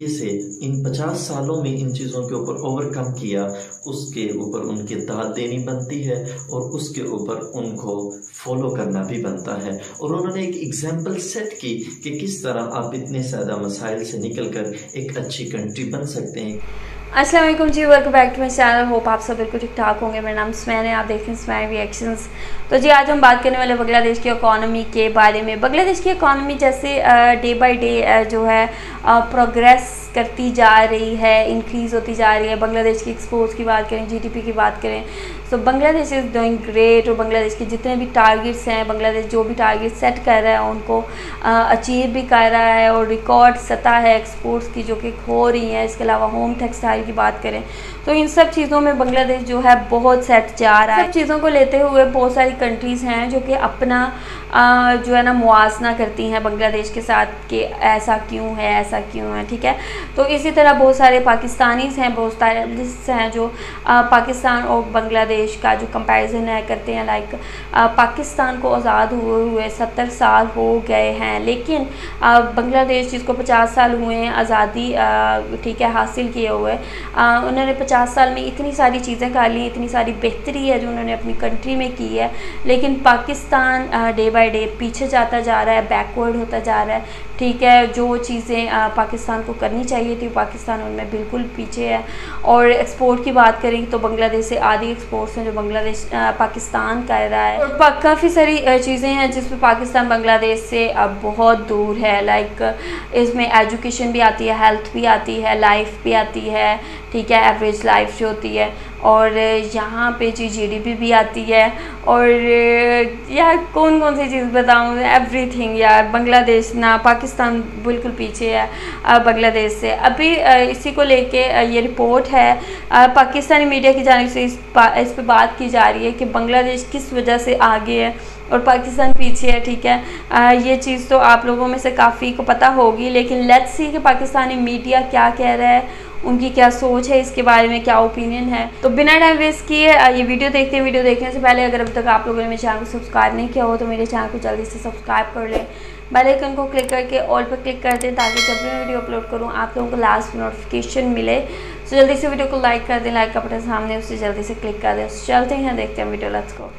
से इन पचास सालों में इन चीज़ों के ऊपर ओवरकम किया, उसके ऊपर उनकी दाद देनी बनती है और उसके ऊपर उनको फॉलो करना भी बनता है। और उन्होंने एक एग्ज़ाम्पल सेट की कि किस तरह आप इतने ज़्यादा मसाइल से निकल कर एक अच्छी कंट्री बन सकते हैं। Aslam ji welcome back to my channel hope आप सब बिल्कुल ठीक ठाक होंगे। मेरा नाम स्मैन है, आप देखें स्मैन रिएक्शंस तो जी, आज हम बात करने वाले बांग्लादेश की इकानमी के बारे में। बांग्लादेश की इकानमी जैसे डे बाई डे जो है प्रोग्रेस करती जा रही है इंक्रीज़ होती जा रही है। बांग्लादेश की एक्सपोर्ट्स की बात करें जीडीपी की बात करें so Bangladesh is doing great और बांग्लादेश के जितने भी टारगेट्स हैं, बांग्लादेश जो भी टारगेट सेट कर रहा है, उनको अचीव भी कर रहा है और रिकॉर्ड सतह है एक्सपोर्ट्स की जो कि हो रही हैं। इसके अलावा होम टेक्सटाइल की बात करें तो इन सब चीज़ों में बांग्लादेश जो है बहुत सेट जा रहा है। सब चीज़ों को लेते हुए बहुत सारी कंट्रीज़ हैं जो कि अपना जो है ना मुआजना करती हैं बांग्लादेश के साथ कि ऐसा क्यों है, ऐसा क्यों है, ठीक है? तो इसी तरह बहुत सारे पाकिस्तानीज़ हैं बहुत सारे हैं जो आ, पाकिस्तान और बांग्लादेश का जो कंपैरिजन है करते हैं लाइक पाकिस्तान को आज़ाद हुए हुए सत्तर साल हो गए हैं लेकिन बांग्लादेश जिसको पचास साल हुए हैं आज़ादी ठीक है हासिल किए हुए उन्होंने पचास साल में इतनी सारी चीज़ें कर ली इतनी सारी बेहतरी है जो उन्होंने अपनी कंट्री में की है लेकिन पाकिस्तान डे बाई डे पीछे जाता जा रहा है बैकवर्ड होता जा रहा है ठीक है, जो चीज़ें पाकिस्तान को करनी चाहिए थी पाकिस्तान उनमें बिल्कुल पीछे है। और एक्सपोर्ट की बात करें तो बांग्लादेश से आधी एक्सपोर्ट्स हैं जो बांग्लादेश पाकिस्तान कर रहा है। काफ़ी सारी चीज़ें हैं जिसमें पाकिस्तान बांग्लादेश से अब बहुत दूर है। लाइक इसमें एजुकेशन भी आती है हेल्थ भी आती है लाइफ भी आती है, ठीक है एवरेज लाइफ जो होती है। और यहाँ पे जी जीडीपी भी आती है और यार कौन कौन सी चीज़ बताऊँ? एवरीथिंग यार बांग्लादेश ना पाकिस्तान बिल्कुल पीछे है बांग्लादेश से। अभी इसी को लेके ये रिपोर्ट है पाकिस्तानी मीडिया की जानब से इस इस पर बात की जा रही है कि बांग्लादेश किस वजह से आगे है और पाकिस्तान पीछे है ठीक है? आ, ये चीज़ तो आप लोगों में से काफ़ी को पता होगी लेकिन लेट्स सी कि पाकिस्तानी मीडिया क्या कह रहा है उनकी क्या सोच है, इसके बारे में क्या ओपिनियन है। तो बिना टाइम वेस्ट किए ये वीडियो देखते हैं। वीडियो देखने से पहले अगर अब तक आप लोगों ने मेरे चैनल को सब्सक्राइब नहीं किया हो तो मेरे चैनल को जल्दी से सब्सक्राइब कर लें। बेल आइकन को क्लिक करके ऑल पर क्लिक कर दें, ताकि जब भी मैं वीडियो अपलोड करूँ, आप लोगों को लास्ट नोटिफिकेशन मिले। तो जल्दी से वीडियो को लाइक कर दें लाइक का बटन सामने उससे जल्दी से क्लिक कर दें। चलते हैं, देखते हैं वीडियो लेट्स को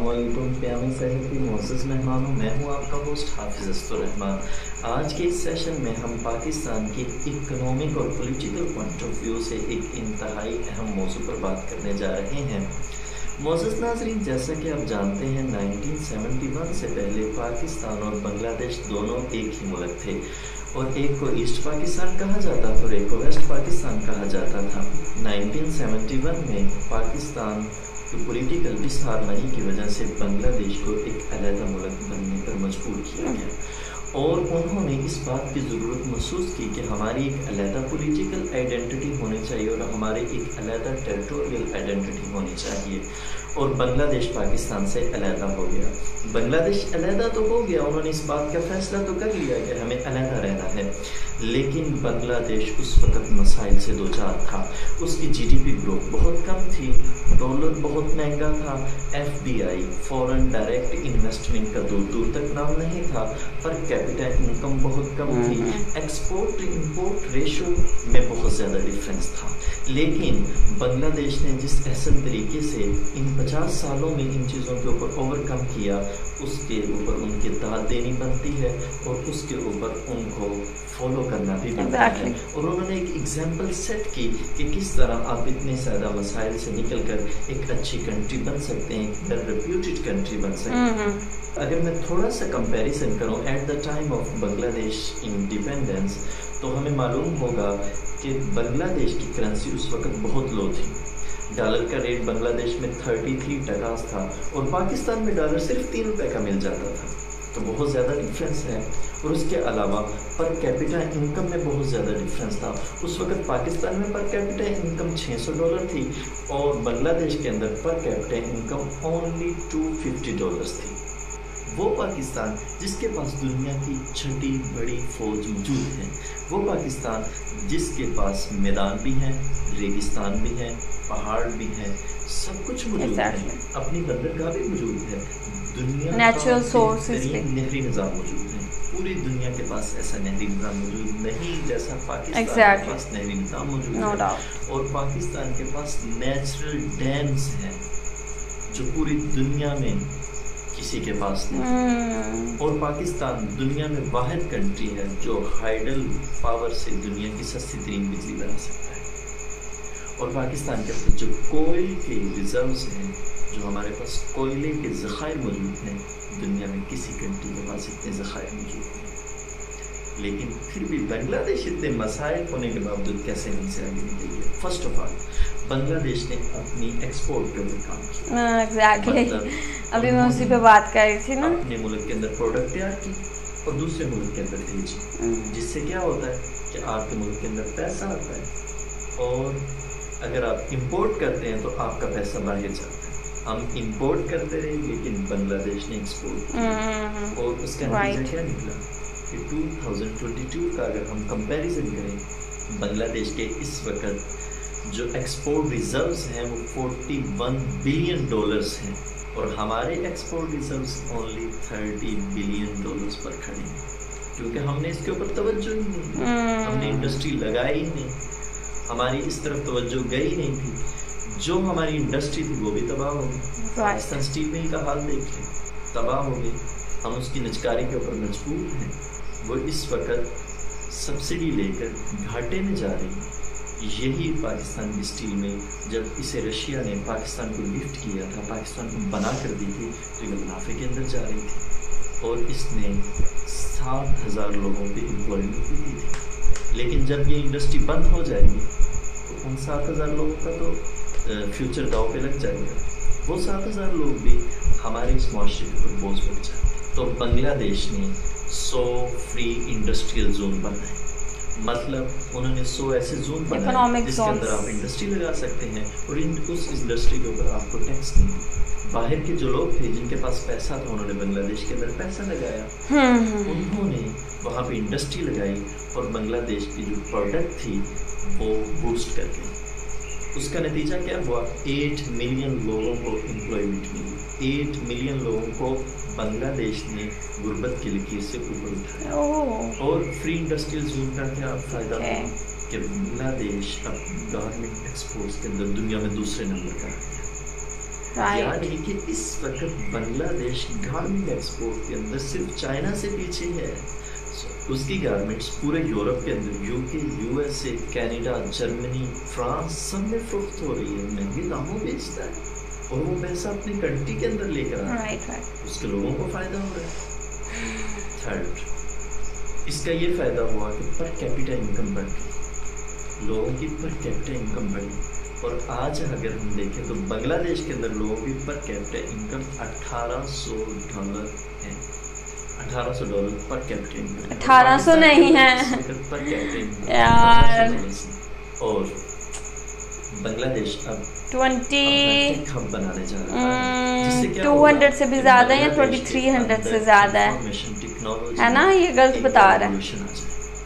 वालेकुम प्यामी सहर की मोसस मेहमानों मैं हूँ आपका होस्ट हाफिज़ रहमान। आज के इस सेशन में हम पाकिस्तान की इकोनॉमिक और पॉलिटिकल पॉइंट ऑफ़ व्यू से एक इंतहाई अहम मौजू पर बात करने जा रहे हैं। मोजस नाजरीन, जैसा कि आप जानते हैं 1971 से पहले पाकिस्तान और बांग्लादेश दोनों एक ही मुल्क थे और एक को ईस्ट पाकिस्तान कहा जाता था और एक को वेस्ट पाकिस्तान कहा जाता था। 1971 में पाकिस्तान तो पॉलिटिकल डिसहारमनी की वजह से बांग्लादेश को एक अलहदा मुल्क बनने पर मजबूर किया गया। और उन्होंने इस बात की ज़रूरत महसूस की कि हमारी एक अलहदा पॉलिटिकल आइडेंटिटी होनी चाहिए और हमारे एक अलहदा टेरिटोरियल आइडेंटिटी होनी चाहिए। और बांग्लादेश पाकिस्तान से अलहदा हो गया। बांग्लादेश अलहदा तो हो गया। उन्होंने इस बात का फैसला तो कर लिया कि हमें अलहदा रहना है। लेकिन बांग्लादेश उस वक्त मसाइल से दो चार था। उसकी जीडीपी ग्रोथ बहुत कम थी डॉलर बहुत महँगा था एफडीआई फॉरेन डायरेक्ट इन्वेस्टमेंट का दूर दूर तक नाम नहीं था पर कैपिटल इनकम बहुत कम थी। एक्सपोर्ट इंपोर्ट रेशो में बहुत ज़्यादा डिफरेंस था। लेकिन बांग्लादेश ने जिस अहसन तरीके से इन पचास सालों में इन चीज़ों के ऊपर ओवरकम किया उसके ऊपर उनकी दाद देनी बनती है और उसके ऊपर उनको फॉलो करना भी बनता. है और उन्होंने एक एग्ज़ाम्पल सेट की कि किस तरह आप इतने ज़्यादा मसाइल से निकल कर एक अच्छी कंट्री बन सकते हैं एक वेल रेप्यूटेड कंट्री बन सकते हैं mm-hmm. अगर मैं थोड़ा सा कंपैरिजन करूँ at the time of Bangladesh independence तो हमें मालूम होगा कि बांग्लादेश की करेंसी उस वक्त बहुत लो थी। डॉलर का रेट बांग्लादेश में थर्टी थ्री टकास था और पाकिस्तान में डॉलर सिर्फ़ तीन रुपए का मिल जाता था। तो बहुत ज़्यादा डिफरेंस है। और उसके अलावा पर कैपिटा इनकम में बहुत ज़्यादा डिफरेंस था। उस वक्त पाकिस्तान में पर कैपिटा इनकम 600 डॉलर थी और बांग्लादेश के अंदर per capita income only 250 dollars थी। वो पाकिस्तान जिसके पास दुनिया की छठी बड़ी फौज मौजूद है। वो पाकिस्तान जिसके पास मैदान भी हैं रेगिस्तान भी है पहाड़ भी हैं सब कुछ मौजूद exactly. है अपनी बंदरगाह भी मौजूद है दुनिया नेचुरल सोर्सेज नहरी निज़ाम मौजूद है पूरी दुनिया के पास ऐसा नहरी निज़ाम मौजूद नहीं जैसा पाकिस्तान exactly. के पास नहरी निज़ाम मौजूद no है doubt. और पाकिस्तान के पास नेचुरल डैम्स हैं जो पूरी दुनिया में किसी के पास नहीं। Hmm. और पाकिस्तान दुनिया में वाहिद कंट्री है जो हाइडल पावर से दुनिया की सस्ती तरीन बिजली बना सकता है। और पाकिस्तान के पास जो कोयल के रिजर्व्स हैं जो हमारे पास कोयले के ज़खायर मौजूद हैं दुनिया में किसी कंट्री के पास इतने ज़खायर मौजूद हैं लेकिन फिर भी बांग्लादेश इतने मसाइल होने के बावजूद कैसे हमसे आगे निकल गया फ़र्स्ट ऑफ़ ऑल बांग्लादेश ने अपनी एक्सपोर्ट के ऊपर काम किया। एग्जैक्टली मतलब अभी मैं उसी पे बात कर रही थी ना। अपने मुल्क के अंदर प्रोडक्ट तैयार की और दूसरे मुल्क के अंदर भेजी। हम्म, जिससे क्या होता है कि आपके मुल्क के अंदर पैसा आता है। और अगर आप इम्पोर्ट करते हैं तो आपका पैसा बाहर जाता है। हम इम्पोर्ट करते रहे लेकिन बांग्लादेश ने एक्सपोर्ट किया। हम्म, और उसका. नतीजा क्या निकला? कि 2022 का अगर हम कंपैरिजन करें बांग्लादेश के इस वक्त जो एक्सपोर्ट रिजर्व्स हैं वो 41 बिलियन डॉलर्स हैं और हमारे export reserves only 30 billion dollars पर खड़े हैं। क्योंकि हमने इसके ऊपर तवज्जो ही नहीं। हम्म, हमने इंडस्ट्री लगाई ही नहीं। हमारी इस तरफ़ तवज्जो गई नहीं थी। जो हमारी इंडस्ट्री थी वो भी तबाह हो गई। पाकिस्तान स्टील मिल का हाल देख लें तबाह हो गई। हम उसकी निचकारी के ऊपर मजबूर हैं। वो इस वक्त सब्सिडी लेकर घाटे में जा रही है। यही पाकिस्तान की स्टील में जब इसे रशिया ने पाकिस्तान को लिफ्ट किया था, पाकिस्तान को बना कर दी थी तो ये मुनाफे के अंदर जा रही थी। और इसने सात हज़ार लोगों को एम्प्लॉयमेंट भी दी थी। लेकिन जब ये इंडस्ट्री बंद हो जाएगी तो उन सात हज़ार लोगों का तो फ्यूचर दाव पे लग जाएगा। वो सात हज़ार लोग भी हमारे इस मुआरे के ऊपर बोझ बन जाते। तो बांग्लादेश ने सौ फ्री इंडस्ट्रियल जोन बनाए। मतलब उन्होंने सौ ऐसे जोन बनाए जिसके अंदर आप इंडस्ट्री लगा सकते हैं और इन उस इंडस्ट्री के ऊपर आपको टैक्स नहीं बाहर के जो लोग थे जिनके पास पैसा था उन्होंने बांग्लादेश के अंदर पैसा लगाया। हम्म, हम्म, उन्होंने वहाँ पे इंडस्ट्री लगाई और बांग्लादेश की जो प्रोडक्ट थी वो बूस्ट कर गई उसका नतीजा क्या हुआ? एट मिलियन लोगों को एम्प्लॉयमेंट मिली। एट मिलियन लोगों को बांग्लादेश ने गुर्बत की लकीर से ऊपर उठाया। और फ्री इंडस्ट्रियल जोन का क्या फ़ायदा. हुआ कि बांग्लादेश अब गवर्नमेंट एक्सपोर्ट्स के अंदर दुनिया में दूसरे नंबर का गया राइट यानी कि इस वक्त बांग्लादेश गारमेंट एक्सपोर्ट के अंदर सिर्फ़ चाइना से पीछे है। उसकी गारमेंट्स पूरे यूरोप के अंदर UK USA Canada Germany France सब में फरोख्त हो रही है। महँगे दामों बेचता है। और वो पैसा अपनी कंट्री के अंदर लेकर आ रहा है उसके लोगों को फ़ायदा हो रहा है। थर्ड इसका ये फ़ायदा हुआ कि पर कैपिटा इनकम बढ़ गई। लोगों की पर कैपिटा इनकम बढ़ी। और आज अगर हम देखें तो बांग्लादेश के अंदर लोगों की पर कैपिटा इनकम 1800 डॉलर है। 1800 डॉलर पर कैपिटा इनकम 1800 नहीं है। पर कैपिटा इनकम यार। 1800 डॉलर से। और बांग्लादेश अब ट्वेंटी है जिससे क्या 200 होगा से भी ज़्यादा है या बांग्लादेश के 2300 से ज़्यादा है? है ना? ये गलत बता रहा है।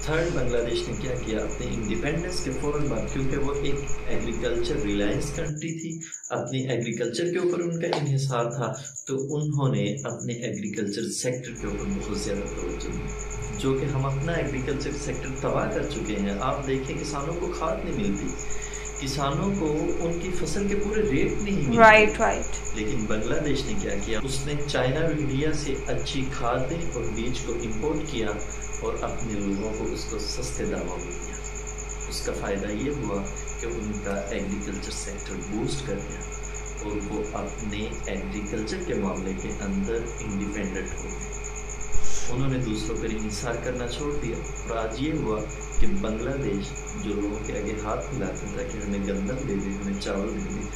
थर्ड बांग्लादेश ने क्या किया? अपने इंडिपेंडेंस के फ़ौरन बाद क्योंकि वो एक एग्रीकल्चर रिलायंस कंट्री थी। अपनी एग्रीकल्चर के ऊपर उनका इन्हिसार था तो उन्होंने अपने एग्रीकल्चर सेक्टर के ऊपर बहुत ज़्यादा तवज्जो दी जो कि हम अपना एग्रीकल्चर सेक्टर तबाह कर चुके हैं। आप देखें किसानों को खाद नहीं मिलती। किसानों को उनकी फ़सल के पूरे रेट नहीं मिलते राइट राइट लेकिन बांग्लादेश ने क्या किया? उसने चाइना इंडिया से अच्छी खादें और बीज को इम्पोर्ट किया और अपने लोगों को उसको सस्ते दामों में दिया। उसका फ़ायदा ये हुआ कि उनका एग्रीकल्चर सेक्टर बूस्ट कर गया और वो अपने एग्रीकल्चर के मामले के अंदर इंडिपेंडेंट हो गए। उन्होंने दूसरों पर इंसार करना छोड़ दिया और आज ये हुआ कि बांग्लादेश जो लोगों के आगे हाथ फैलाता था कि हमें गंदम दे दे हमें चावल दे दे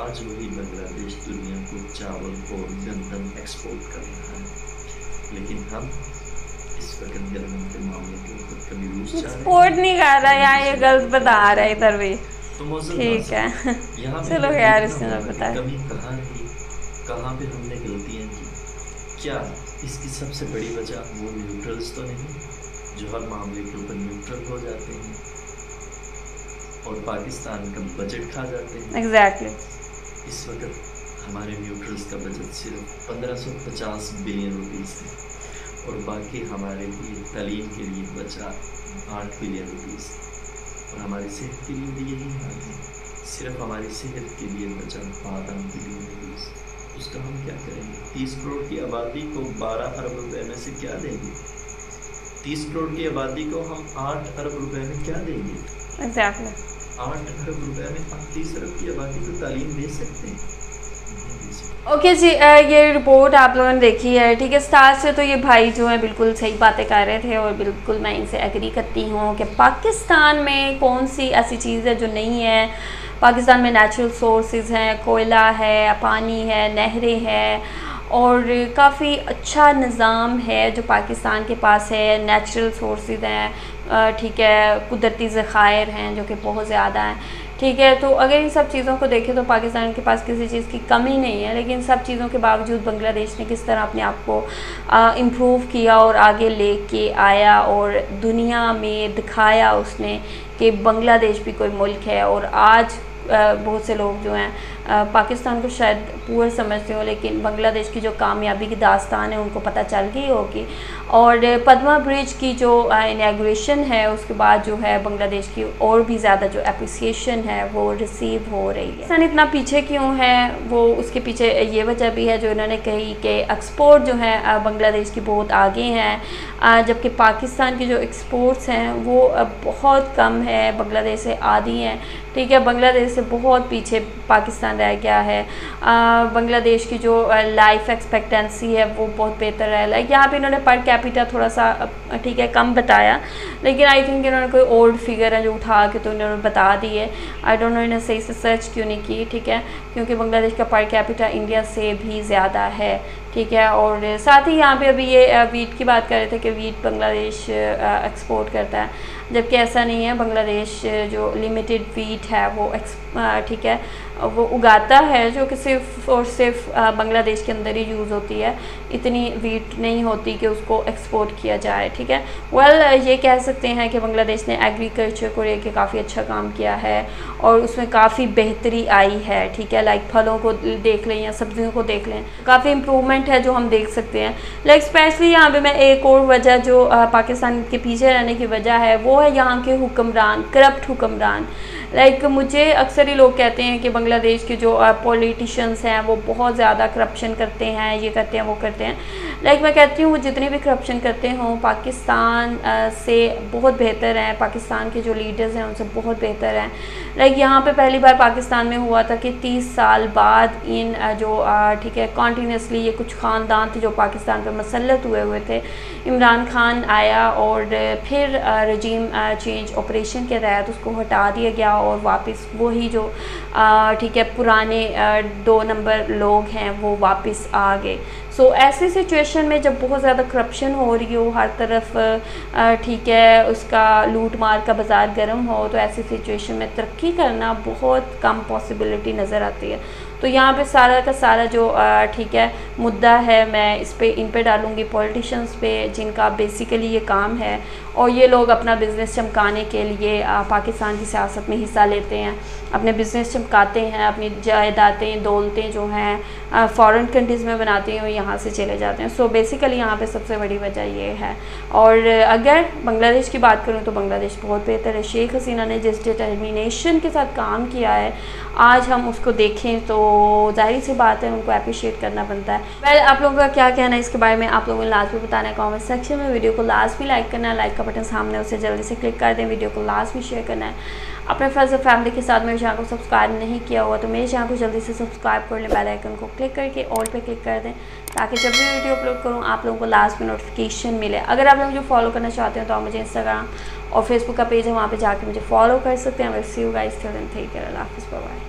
आज वही बांग्लादेश दुनिया को चावल और गंदम एक्सपोर्ट कर रहा है। लेकिन हम इस वक्त गंदम के मामले के ऊपर कभी रूस जा रहे हैं। सपोर्ट नहीं कर रहा यार ये गलत बता रहा है इधर भी। तो ठीक है। यहाँ चलो यार, इसने बताया। कमी कहाँ थी कहाँ पे हमने गलतियाँ की? क्या इसकी सबसे बड़ी वजह वो न्यूट्रल्स तो नहीं जो हर मामले के ऊपर न्यूट्रल हो जाते हैं और पाकिस्तान का बजट खा जाते हैं। एग्जैक्टली इस वक्त हमारे न्यूट्रल्स का बजट सिर्फ़ 1550 बिलियन रुपीस है और बाकी हमारे लिए तलीम के लिए बचा आठ बिलियन रुपीज़ और हमारी सेहत के लिए भी यही हाल है। सिर्फ़ हमारी सेहत के लिए बचा बारह बिलियन रुपीज़ उसका हम क्या करेंगे तीस करोड़ की आबादी को बारह अरब रुपए में से क्या देंगे? तीस करोड़ की आबादी को हम आठ अरब रुपए में क्या देंगे? Exactly. आठ अरब रुपए में हम तीस अरब की आबादी को तालीम दे सकते हैं? ओके okay जी ये रिपोर्ट आप लोगों ने देखी है ठीक है? स्टार से तो ये भाई जो है बिल्कुल सही बातें कर रहे थे और बिल्कुल मैं इनसे एग्री करती हूँ कि पाकिस्तान में कौन सी ऐसी चीज़ है जो नहीं है? पाकिस्तान में नेचुरल सोर्सेज हैं, कोयला है, पानी है, नहरें हैं, और काफ़ी अच्छा निज़ाम है जो पाकिस्तान के पास है। नेचुरल सोर्सेज हैं ठीक है, कुदरती ज़ख़ायर हैं जो कि बहुत ज़्यादा हैं, ठीक है। तो अगर इन सब चीज़ों को देखें तो पाकिस्तान के पास किसी चीज़ की कमी नहीं है, लेकिन सब चीज़ों के बावजूद बांग्लादेश ने किस तरह अपने आप को इम्प्रूव किया और आगे ले के आया और दुनिया में दिखाया उसने कि बांग्लादेश भी कोई मुल्क है। और आज बहुत से लोग जो हैं पाकिस्तान को शायद पुअर समझते हो, लेकिन बांग्लादेश की जो कामयाबी की दास्तान है, उनको पता चल गई होगी। और पदमा ब्रिज की जो इनाग्रेशन है, उसके बाद जो है बांग्लादेश की और भी ज़्यादा जो अप्रिसिएशन है, वो रिसीव हो रही है। पाकिस्तान इतना पीछे क्यों है? वो उसके पीछे ये वजह भी है जो इन्होंने कही कि एक्सपोर्ट जो है बांग्लादेश की बहुत आगे हैं। जबकि पाकिस्तान की जो एक्सपोर्ट्स हैं, वो बहुत कम है, बांग्लादेश से आधी हैं। ठीक है, बांग्लादेश से बहुत पीछे पाकिस्तान रह गया है। बांग्लादेश की जो लाइफ एक्सपेक्टेंसी है, वो बहुत बेहतर है। लाइक यहाँ पे इन्होंने पर कैपिटा थोड़ा सा ठीक है, कम बताया। लेकिन आई थिंक इन्होंने कोई ओल्ड फिगर है जो उठा के तो इन्होंने बता दी है। आई डोंट नो इन्हें सही से सर्च क्यों नहीं की, ठीक है? क्योंकि बांग्लादेश का पर कैपिटा इंडिया से भी ज़्यादा है। ठीक है और साथ ही यहाँ पे अभी ये वीट की बात कर रहे थे कि वीट बांग्लादेश एक्सपोर्ट करता है। जबकि ऐसा नहीं है बांग्लादेश जो लिमिटेड वीट है वो एक्स ठीक है वो उगाता है जो कि सिर्फ़ और सिर्फ़ बांग्लादेश के अंदर ही यूज़ होती है। इतनी वीट नहीं होती कि उसको एक्सपोर्ट किया जाए ठीक है। वेल well, ये कह सकते हैं कि बांग्लादेश ने एग्रीकल्चर को लेकर काफ़ी अच्छा काम किया है और उसमें काफ़ी बेहतरी आई है ठीक है। लाइक फलों को देख लें या सब्जियों को देख लें काफ़ी इम्प्रूवमेंट है जो हम देख सकते हैं। लाइक स्पेशली यहाँ पे मैं एक और वजह जो पाकिस्तान के पीछे रहने की वजह है, वो है यहाँ के हुक्मरान करप्ट हुक्मरान। लाइक मुझे अक्सर ही लोग कहते हैं कि बांग्लादेश के जो पॉलिटिशियंस हैं, वो बहुत ज़्यादा करप्शन करते हैं, ये करते हैं, वो करते हैं। लाइक मैं कहती हूँ वो जितने भी करप्शन करते हों, पाकिस्तान से बहुत बेहतर हैं। पाकिस्तान के जो लीडर्स हैं, उनसे बहुत बेहतर हैं। लाइक यहाँ पे पहली बार पाकिस्तान में हुआ था कि तीस साल बाद इन जो ठीक है कॉन्टीन्यूसली ये कुछ ख़ानदान थे जो पाकिस्तान पर मसलत हुए हुए थे। इमरान खान आया और फिर रजीम चेंज ऑपरेशन के तहत उसको हटा दिया गया और वापस वही जो ठीक है, पुराने दो नंबर लोग हैं, वो वापस आ गए। सो so, ऐसी सिचुएशन में जब बहुत ज़्यादा करप्शन हो रही हो हर तरफ़ ठीक है उसका लूट मार का बाज़ार गर्म हो तो ऐसी सिचुएशन में तरक्की करना बहुत कम पॉसिबिलिटी नज़र आती है। तो यहाँ पे सारा का सारा जो ठीक है, मुद्दा है, मैं इस पर इन पे डालूँगी पॉलिटिशियंस पे, जिनका बेसिकली ये काम है। और ये लोग अपना बिज़नेस चमकाने के लिए पाकिस्तान की सियासत में हिस्सा लेते हैं। अपने बिज़नेस चमकाते हैं, अपनी जायदादें दौलतें जो हैं फ़ॉरेन कंट्रीज़ में बनाते हैं और यहाँ से चले जाते हैं। सो बेसिकली यहाँ पे सबसे बड़ी वजह ये है। और अगर बांग्लादेश की बात करूँ तो बांग्लादेश बहुत बेहतर है। शेख हसीना ने जिस डिटर्मिनेशन के साथ काम किया है, आज हम उसको देखें तो ज़ाहिर सी बात है उनको अप्रिशिएट करना बनता है। वेल well, आप लोगों का क्या कहना है इसके बारे में? आप लोगों ने लास्ट में बताना है कॉमेंट सेक्शन में। वीडियो को लास्ट भी लाइक करना है लाइक का बटन सामने उसे जल्दी से क्लिक कर दें। वीडियो को लास्ट भी शेयर करना है। अपने फ्रेंड्स और फैमिली के साथ मेरे चैनल को सब्सक्राइब नहीं किया हुआ तो मेरे चैनल को जल्दी से सब्सक्राइब कर लें बेल आइकन को क्लिक करके ऑल पे क्लिक कर दें ताकि जब भी वीडियो अपलोड करूँ आप लोगों को लास्ट में नोटिफिकेशन मिले। अगर आप लोग मुझे फॉलो करना चाहते हैं तो आप मुझे इंस्टाग्राम और फेसबुक का पेज है वहाँ पर जाकर मुझे फॉलो कर सकते हैं। See you guys till then अल्लाह हाफिज़. बाय